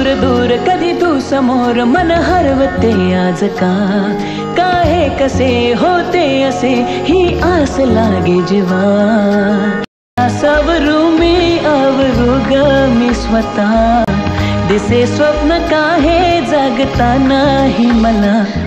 दूर दूर कधी तू समोर मन हरवते आज का? काहे कसे होते असे ही आस लागे जीवा सावरू मी आवरू ग मी स्वतः. दिसे स्वप्न काहे जागता नाही मला?